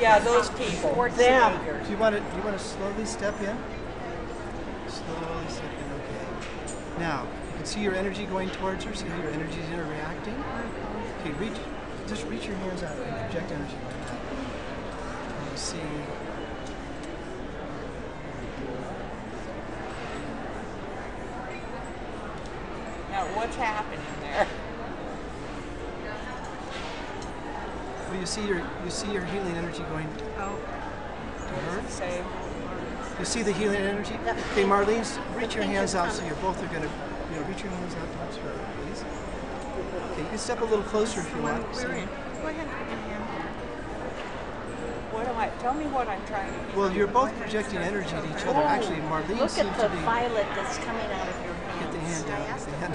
Yeah, those people. Them. Do you want to do you want to slowly step in? Slowly step in. Okay. Now you can see your energy going towards her. See how your energy is interacting. Okay, reach. Just reach your hands out and project energy like that. And you see. Now, what's happening there? Well, you see your you see your healing energy going Oh. to her. does? You see the healing energy? Okay, Marlene, reach your hands out so you're both are gonna, you know, reach your hands out towards her, please. Okay, you can step a little closer if you want. Go ahead, put your hand. What am I? Tell me what I'm trying to do. Well, you're both projecting energy at each other. Oh, Actually, Marlene Look seems at the violet that's coming out of your Get the hands. hand I down. asked the hand.